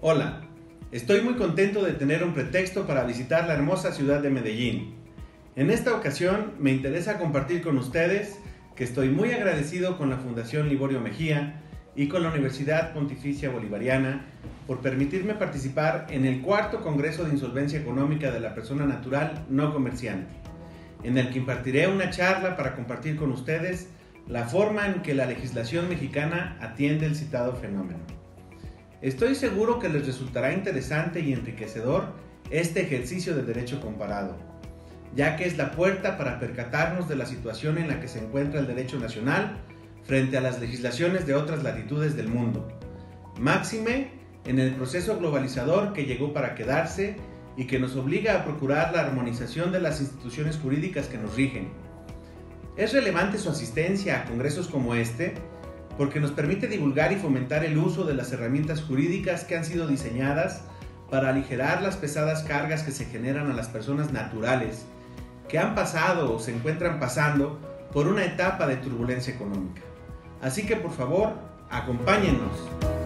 Hola, estoy muy contento de tener un pretexto para visitar la hermosa ciudad de Medellín. En esta ocasión me interesa compartir con ustedes que estoy muy agradecido con la Fundación Liborio Mejía y con la Universidad Pontificia Bolivariana por permitirme participar en el cuarto Congreso de Insolvencia Económica de la Persona Natural No Comerciante, en el que impartiré una charla para compartir con ustedes la forma en que la legislación mexicana atiende el citado fenómeno. Estoy seguro que les resultará interesante y enriquecedor este ejercicio de derecho comparado, ya que es la puerta para percatarnos de la situación en la que se encuentra el derecho nacional frente a las legislaciones de otras latitudes del mundo. Máxime en el proceso globalizador que llegó para quedarse y que nos obliga a procurar la armonización de las instituciones jurídicas que nos rigen. Es relevante su asistencia a congresos como este porque nos permite divulgar y fomentar el uso de las herramientas jurídicas que han sido diseñadas para aligerar las pesadas cargas que se generan a las personas naturales que han pasado o se encuentran pasando por una etapa de turbulencia económica. Así que por favor, acompáñennos.